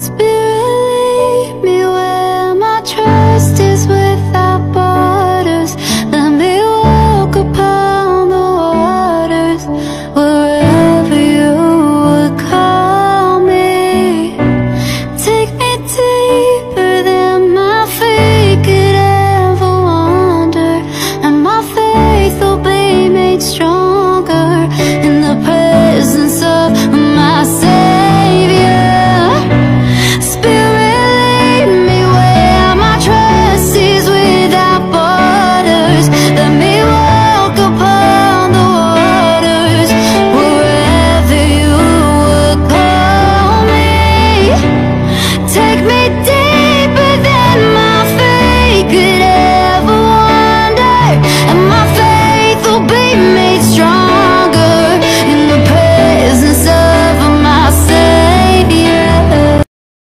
Take me deeper than my fake